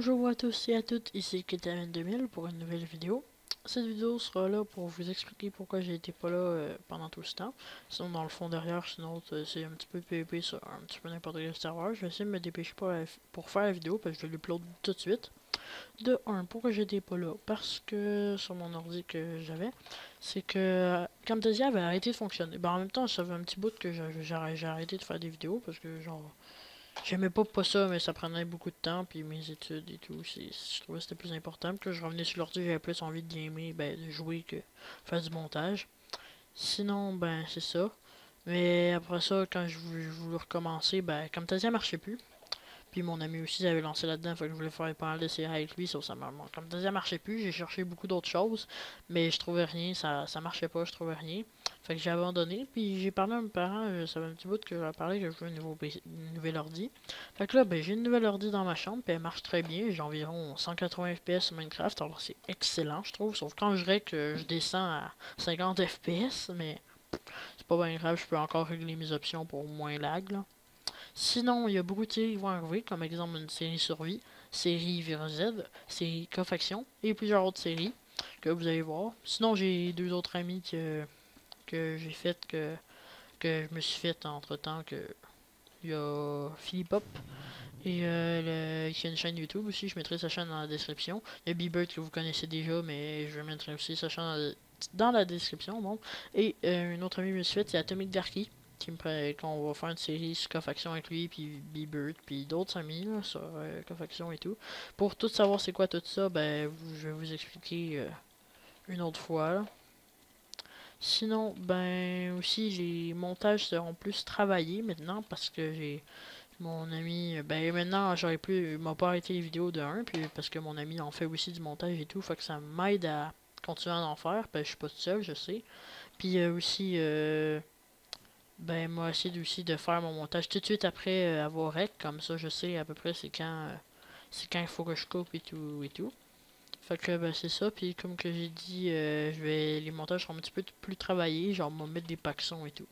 tous et à toutes, ici Ketamin 2000 pour une nouvelle vidéo. Cette vidéo sera là pour vous expliquer pourquoi j'ai été pas là euh, pendant tout ce temps. Sinon dans le fond derrière, sinon euh, c'est un petit peu PvP sur un petit peu n'importe quel serveur. Je vais essayer de me dépêcher pour, pour faire la vidéo parce que je vais l'upload tout de suite. De 1, pourquoi j'étais pas là? Parce que sur mon ordi que j'avais, c'est que euh, Camtasia avait arrêté de fonctionner. Ben, en même temps, ça fait un petit bout que j'ai arrêté de faire des vidéos parce que genre J'aimais pas pas ça, mais ça prenait beaucoup de temps, puis mes études et tout, je trouvais que c'était plus important. que je revenais sur l'ordi, j'avais plus envie de gamer, ben, de jouer que faire du montage. Sinon, ben, c'est ça. Mais après ça, quand je voulais, recommencer, ben, comme ça marchait plus. Puis mon ami aussi avait lancé là-dedans, fait que je voulais faire pas mal de séries avec lui, sauf ça Comme ça marchait plus, j'ai cherché beaucoup d'autres choses, mais je trouvais rien, ça, ça marchait pas, je trouvais rien. Fait que j'ai abandonné, puis j'ai parlé à mes parents, euh, ça fait un petit bout que j'ai parlé que je veux un nouveau une nouvelle ordi. Fait que là, ben, j'ai une nouvelle ordi dans ma chambre, puis elle marche très bien, j'ai environ 180 FPS Minecraft, alors c'est excellent, je trouve, sauf quand je règle que je descends à 50 FPS, mais c'est pas bien grave, je peux encore régler mes options pour moins lag, là. Sinon, il y a beaucoup de séries qui vont arriver, comme exemple une série survie, série Virus Z, série Cofaction et plusieurs autres séries que vous allez voir. Sinon, j'ai deux autres amis que, que j'ai fait que, que je me suis fait entre temps que il y a Philippe Hop et euh, y a une chaîne YouTube aussi, je mettrai sa chaîne dans la description. Il y a B-Bird que vous connaissez déjà, mais je mettrai aussi sa chaîne dans la, description. Bon. Et euh, une autre amie me suis fait, c'est Atomic Darky qui me qu'on va faire une série sur Cofaction avec lui, puis B-Bird, puis d'autres amis là, sur euh, Cofaction et tout. Pour tout savoir c'est quoi tout ça, ben je vais vous expliquer euh, une autre fois. Sinon, ben aussi les montages seront plus travaillés maintenant parce que j'ai mon ami, ben maintenant j'aurais plus, m'a pas arrêté les vidéos de 1, puis parce que mon ami en fait aussi du montage et tout, fait que ça m'aide à continuer à en faire, ben je suis pas tout seul, je sais. Puis euh, aussi, euh, ben, moi, essayer aussi de faire mon montage tout de suite après euh, avoir rec, comme ça je sais à peu près c'est quand euh, c'est quand il faut que je coupe et tout et tout. Fait que ben c'est ça, puis comme que j'ai dit, euh, je vais les montages seront un petit peu plus travaillés, genre me mettre des paxons et tout.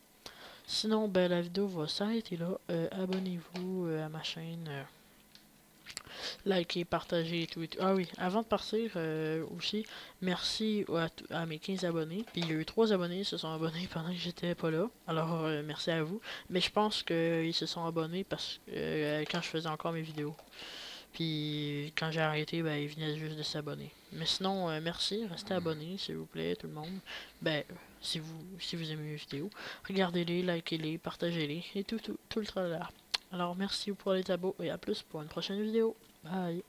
Sinon, ben la vidéo va s'arrêter là. Abonnez-vous à ma chaîne partager et tout, et tout. Ah oui, avant de partir euh, aussi, merci à, mes 15 abonnés. Puis il y a eu 3 abonnés qui se sont abonnés pendant que j'étais pas là. Alors euh, merci à vous. Mais je pense qu'ils se sont abonnés parce que euh, quand je faisais encore mes vidéos. Puis quand j'ai arrêté, ben, ils venaient juste de s'abonner. Mais sinon, merci, restez abonnés s'il vous plaît, tout le monde. Ben, si vous si vous aimez mes vidéos, regardez-les, likez-les, partagez-les et tout, tout, tout le travail. Alors merci pour les abos et à plus pour une prochaine vidéo. Bye.